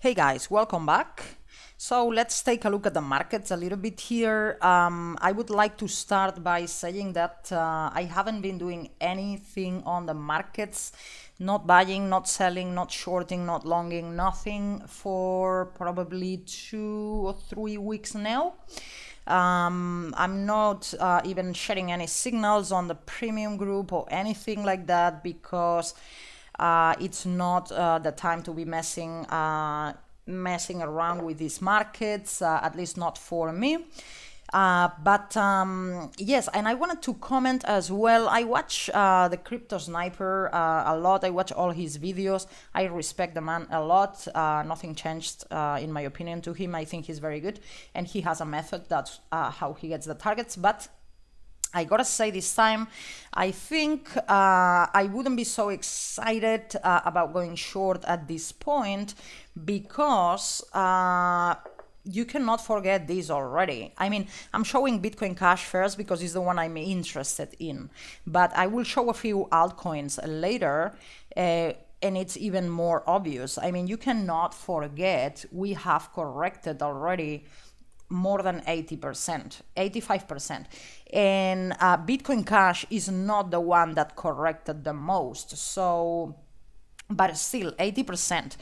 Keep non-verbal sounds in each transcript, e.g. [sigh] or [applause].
Hey guys, welcome back. So let's take a look at the markets a little bit here. Um, I would like to start by saying that uh, I haven't been doing anything on the markets, not buying, not selling, not shorting, not longing, nothing for probably two or three weeks now. Um, I'm not uh, even sharing any signals on the premium group or anything like that because it's not uh, the time to be messing uh, messing around with these markets, uh, at least not for me. Uh, but um, yes, and I wanted to comment as well. I watch uh, the Crypto Sniper uh, a lot. I watch all his videos. I respect the man a lot. Uh, nothing changed, uh, in my opinion, to him. I think he's very good, and he has a method. That's uh, how he gets the targets. But I gotta say this time, I think uh, I wouldn't be so excited uh, about going short at this point because uh, you cannot forget this already. I mean, I'm showing Bitcoin Cash first because it's the one I'm interested in, but I will show a few altcoins later. Uh, and it's even more obvious. I mean, you cannot forget we have corrected already more than 80%, 85%. And uh, Bitcoin Cash is not the one that corrected the most. So, but still, 80%.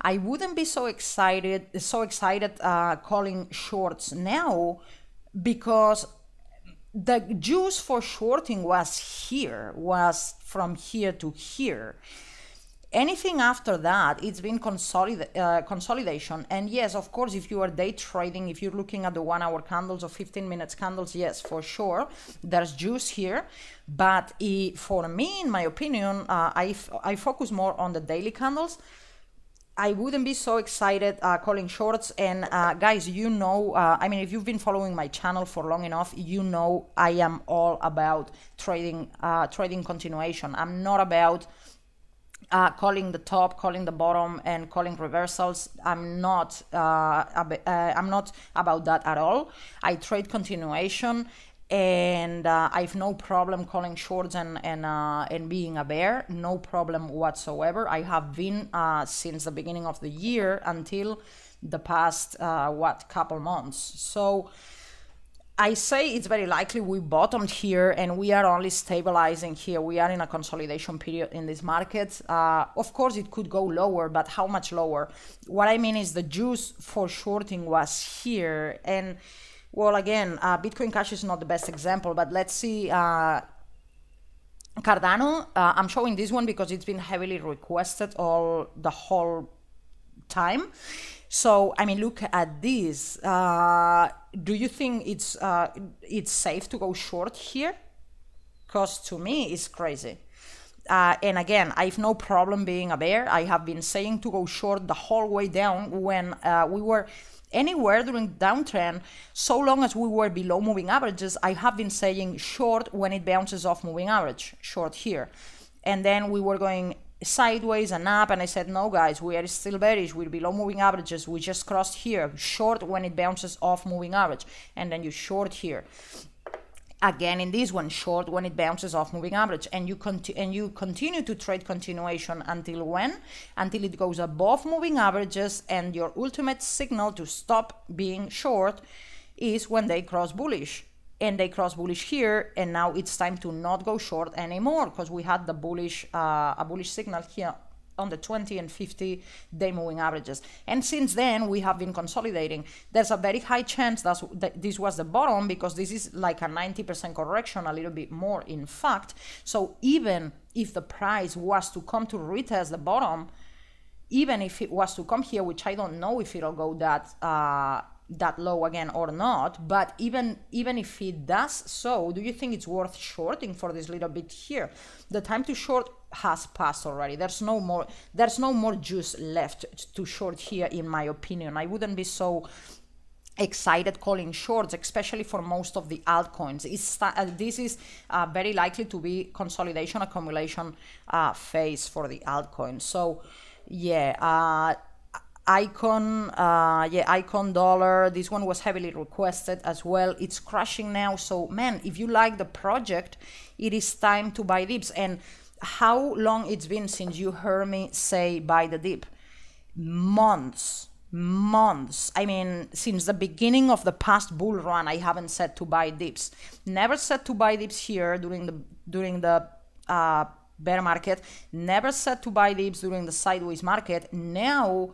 I wouldn't be so excited, so excited uh, calling shorts now because the juice for shorting was here, was from here to here anything after that it's been consolid- uh, consolidation and yes of course if you are day trading if you're looking at the one hour candles or 15 minutes candles yes for sure there's juice here but for me in my opinion uh, I, I focus more on the daily candles I wouldn't be so excited uh, calling shorts. And uh, guys, you know, uh, I mean, if you've been following my channel for long enough, you know I am all about trading, uh, trading continuation. I'm not about uh, calling the top, calling the bottom, and calling reversals. I'm not. Uh, ab- uh, I'm not about that at all. I trade continuation, and uh, I've no problem calling shorts and and uh, and being a bear. No problem whatsoever. I have been uh, since the beginning of the year until the past what couple months. So I say it's very likely we bottomed here and we are only stabilizing here. We are in a consolidation period in this market. Uh, of course, it could go lower, but how much lower? What I mean is the juice for shorting was here. And well, again, uh, Bitcoin Cash is not the best example, but let's see. Uh, Cardano, uh, I'm showing this one because it's been heavily requested all the whole time. So, I mean, look at this. Uh, do you think it's uh, it's safe to go short here? Because to me, it's crazy. Uh, and again, I have no problem being a bear. I have been saying to go short the whole way down when uh, we were anywhere during downtrend. So long as we were below moving averages, I have been saying short when it bounces off moving average, short here. And then we were going sideways and up and I said no guys we are still bearish. We're below moving averages. We just crossed here short when it bounces off moving average and then you short here. Again in this one short when it bounces off moving average. And you conti- and you continue to trade continuation until when? Until it goes above moving averages and your ultimate signal to stop being short is when they cross bullish and they cross bullish here and now it's time to not go short anymore because we had the bullish uh, a bullish signal here on the 20 and 50 day moving averages. And since then we have been consolidating. There's a very high chance that this was the bottom because this is like a 90% correction a little bit more in fact. So even if the price was to come to retest the bottom even if it was to come here which i don't know if it'll go that uh, that low again or not but even even if it does so do you think it's worth shorting for this little bit here the time to short has passed already there's no more there's no more juice left to short here in my opinion i wouldn't be so excited calling shorts, especially for most of the altcoins. It's, uh, this is uh, very likely to be consolidation accumulation uh, phase for the altcoins. So, yeah, uh, icon uh yeah icon dollar. This one was heavily requested as well. It's crashing now. So man if you like the project it is time to buy dips. And how long it's been since you heard me say buy the dip? Months. Months. I mean since the beginning of the past bull run i haven't said to buy dips. Never said to buy dips here during the during the uh, bear market. Never said to buy dips during the sideways market. Now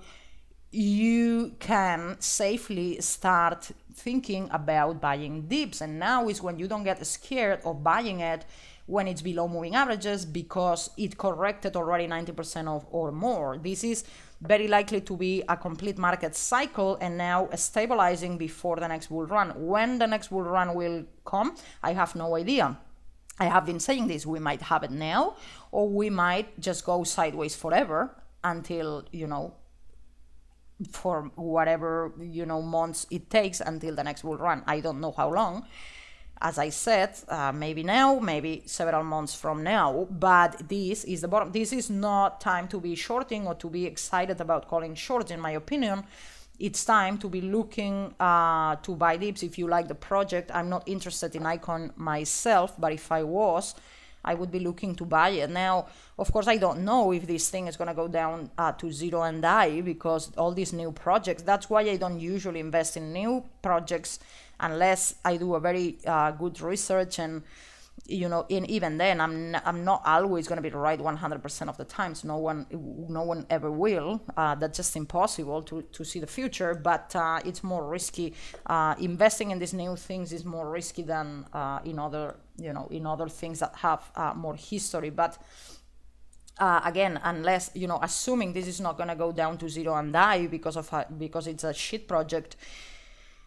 you can safely start thinking about buying dips and now is when you don't get scared of buying it when it's below moving averages because it corrected already 90% of or more this is very likely to be a complete market cycle and now stabilizing before the next bull run. When the next bull run will come, I have no idea. I have been saying this, we might have it now, or we might just go sideways forever until, you know, for whatever, you know, months it takes until the next bull run. I don't know how long as I said, uh, maybe now, maybe several months from now, but this is the bottom. This is not time to be shorting or to be excited about calling shorts, in my opinion. It's time to be looking uh, to buy dips if you like the project. I'm not interested in Icon myself, but if I was, I would be looking to buy it. Now, of course, I don't know if this thing is going to go down uh, to zero and die because all these new projects. That's why I don't usually invest in new projects unless I do a very uh, good research and you know in even then i'm n- i'm not always going to be right 100% of the times. No one no one ever will. Uh, that's just impossible to to see the future but uh, it's more risky. Uh, investing in these new things is more risky than uh, in other you know in other things that have uh, more history. But uh, again, unless you know, assuming this is not going to go down to zero and die because of because it's a shit project,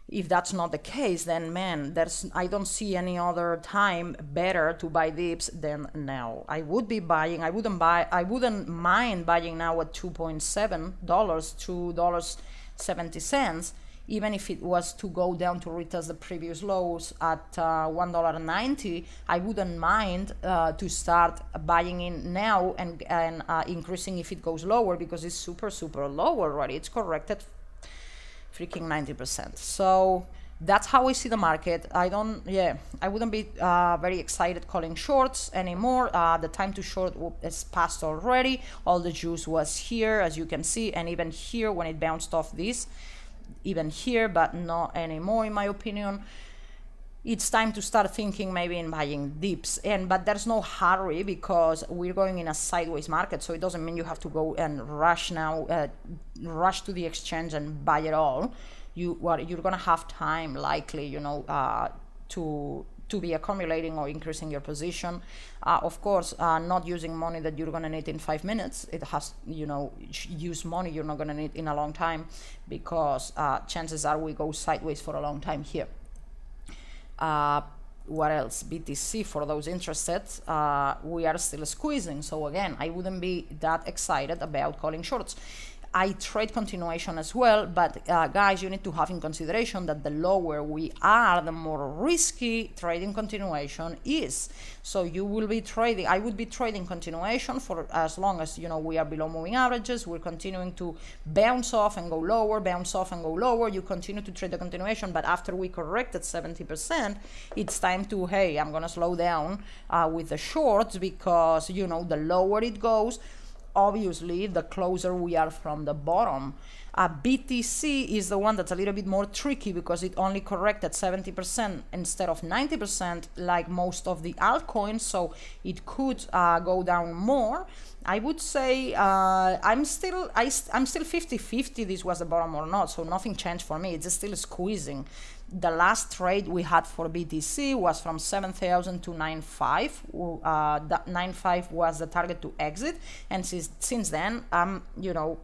if that's not the case, then man, there's I don't see any other time better to buy dips than now. I would be buying. I wouldn't buy. I wouldn't mind buying now at two point seven dollars, two dollars seventy cents, even if it was to go down to retest the previous lows at uh, one dollar ninety. I wouldn't mind uh, to start buying in now and and uh, increasing if it goes lower because it's super super low already. It's corrected freaking 90%. So that's how I see the market. I don't, yeah, I wouldn't be uh, very excited calling shorts anymore. Uh, the time to short is past already. All the juice was here, as you can see, and even here when it bounced off this, even here, but not anymore, in my opinion it's time to start thinking maybe in buying dips and but there's no hurry because we're going in a sideways market so it doesn't mean you have to go and rush now uh, rush to the exchange and buy it all you well, you're gonna have time likely you know uh, to to be accumulating or increasing your position. Uh, of course, uh, not using money that you're going to need in five minutes. It has, you know, use money you're not going to need in a long time because uh, chances are we go sideways for a long time here. Uh, what else? BTC for those interested. Uh, we are still squeezing. So again, I wouldn't be that excited about calling shorts. I trade continuation as well, but uh, guys, you need to have in consideration that the lower we are, the more risky trading continuation is. So you will be trading, I would be trading continuation for as long as you know we are below moving averages. We're continuing to bounce off and go lower, bounce off and go lower. You continue to trade the continuation, but after we corrected 70%, it's time to hey, I'm gonna slow down uh, with the shorts because you know the lower it goes obviously the closer we are from the bottom. Uh, BTC is the one that's a little bit more tricky because it only corrected 70% instead of 90% like most of the altcoins, so it could uh, go down more. I would say uh, I'm still I st- I'm still 50-50 this was the bottom or not, so nothing changed for me. It's still squeezing the last trade we had for BTC was from 7,000 to 9.5. Uh, that 9.5 was the target to exit, and since since then, um, you know,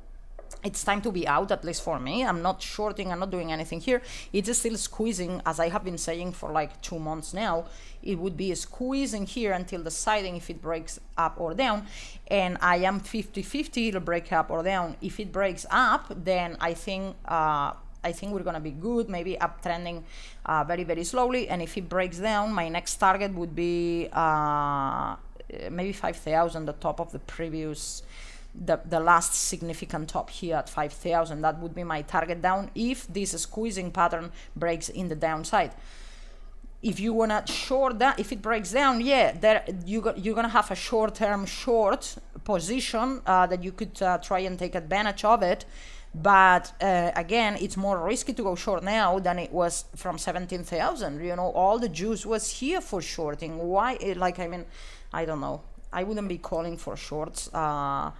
it's time to be out at least for me. I'm not shorting i'm not doing anything here. It's still squeezing as i have been saying for like two months now. It would be squeezing here until deciding if it breaks up or down. And i am 50 50 it'll break up or down. If it breaks up then i think uh, I think we're going to be good, maybe uptrending uh, very, very slowly. And if it breaks down, my next target would be uh, maybe 5,000, the top of the previous, the, the last significant top here at 5,000. That would be my target down if this squeezing pattern breaks in the downside. if you wanna short that, if it breaks down, yeah, there you go, you're gonna have a short-term short position uh, that you could uh, try and take advantage of it. But uh, again, it's more risky to go short now than it was from 17,000. You know, all the juice was here for shorting. Why? Eh, like, I mean, I don't know. I wouldn't be calling for shorts uh,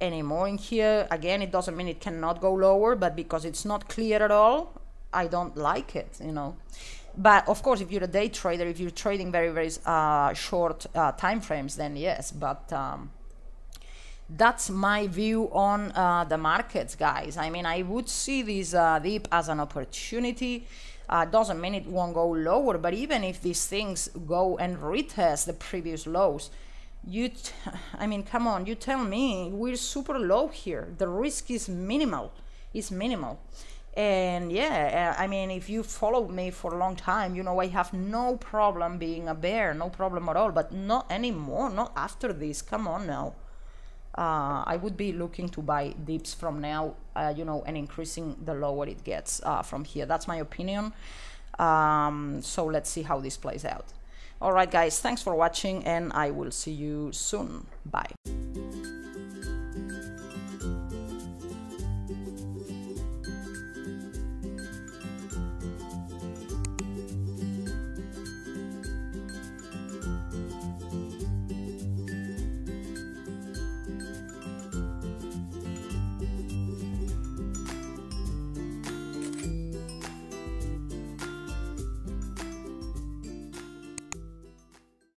anymore in here. Again, it doesn't mean it cannot go lower, but because it's not clear at all, I don't like it, you know. But of course, if you're a day trader, if you're trading very, very uh, short uh, time frames, then yes. But um, that's my view on uh, the markets, guys. I mean, I would see this uh, dip as an opportunity. Uh, doesn't mean it won't go lower, but even if these things go and retest the previous lows, you, [sighs] I mean, come on, you tell me we're super low here. The risk is minimal. It's minimal. And yeah, uh, I mean, if you followed me for a long time, you know I have no problem being a bear, no problem at all. But not anymore, not after this. Come on now. Uh, I would be looking to buy dips from now, uh, you know, and increasing the lower it gets uh, from here. That's my opinion. Um, so let's see how this plays out. All right, guys, thanks for watching, and I will see you soon. Bye.